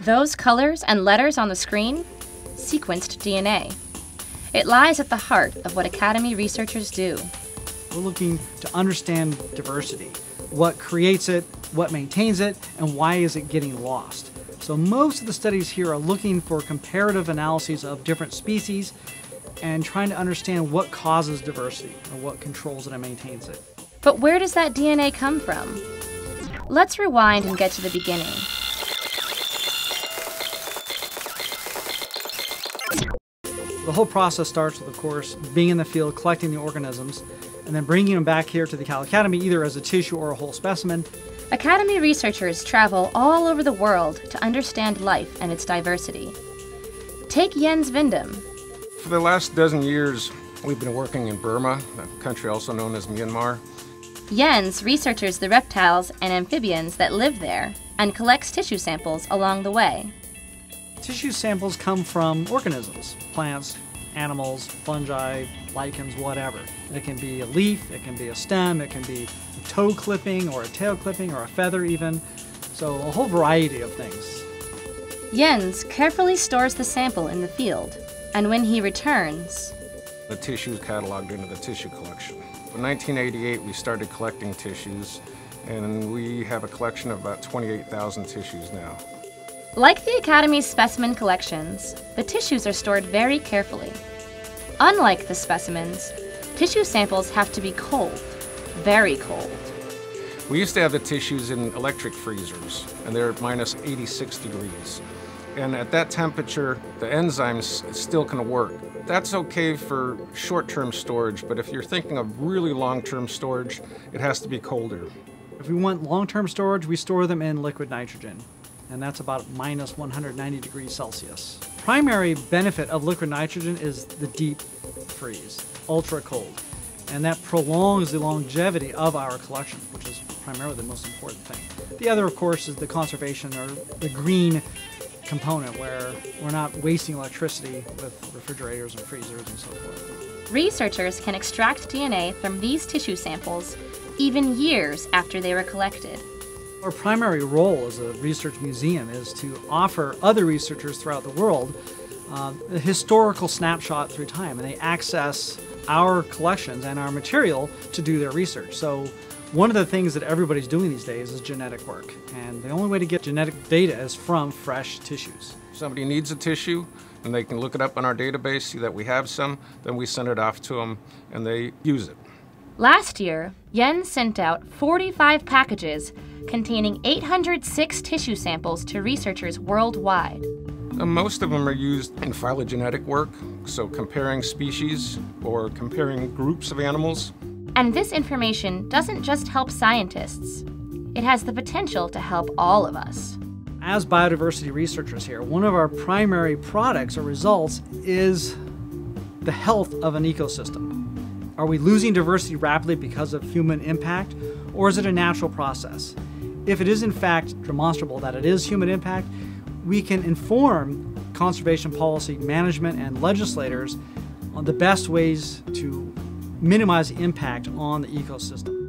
Those colors and letters on the screen? Sequenced DNA. It lies at the heart of what Academy researchers do. We're looking to understand diversity, what creates it, what maintains it, and why is it getting lost. So most of the studies here are looking for comparative analyses of different species and trying to understand what causes diversity or what controls it and maintains it. But where does that DNA come from? Let's rewind and get to the beginning. The whole process starts with, of course, being in the field, collecting the organisms, and then bringing them back here to the Cal Academy either as a tissue or a whole specimen. Academy researchers travel all over the world to understand life and its diversity. Take Jens Vindum. For the last dozen years, we've been working in Burma, a country also known as Myanmar. Jens researches the reptiles and amphibians that live there and collects tissue samples along the way. Tissue samples come from organisms, plants, animals, fungi, lichens, whatever. It can be a leaf, it can be a stem, it can be a toe clipping or a tail clipping or a feather even. So a whole variety of things. Jens carefully stores the sample in the field, and when he returns, the tissue is cataloged into the tissue collection. In 1988, we started collecting tissues, and we have a collection of about 28,000 tissues now. Like the Academy's specimen collections, the tissues are stored very carefully. Unlike the specimens, tissue samples have to be cold, very cold. We used to have the tissues in electric freezers, and they're at minus 86 degrees. And at that temperature, the enzymes still can work. That's okay for short-term storage, but if you're thinking of really long-term storage, it has to be colder. If we want long-term storage, we store them in liquid nitrogen and that's about minus 190 degrees Celsius. Primary benefit of liquid nitrogen is the deep freeze, ultra cold, and that prolongs the longevity of our collection, which is primarily the most important thing. The other, of course, is the conservation or the green component where we're not wasting electricity with refrigerators and freezers and so forth. Researchers can extract DNA from these tissue samples even years after they were collected. Our primary role as a research museum is to offer other researchers throughout the world uh, a historical snapshot through time, and they access our collections and our material to do their research. So one of the things that everybody's doing these days is genetic work, and the only way to get genetic data is from fresh tissues. Somebody needs a tissue, and they can look it up on our database, see that we have some, then we send it off to them, and they use it. Last year, Jens sent out 45 packages containing 806 tissue samples to researchers worldwide. Uh, most of them are used in phylogenetic work, so comparing species or comparing groups of animals. And this information doesn't just help scientists, it has the potential to help all of us. As biodiversity researchers here, one of our primary products or results is the health of an ecosystem. Are we losing diversity rapidly because of human impact, or is it a natural process? If it is in fact demonstrable that it is human impact, we can inform conservation policy management and legislators on the best ways to minimize impact on the ecosystem.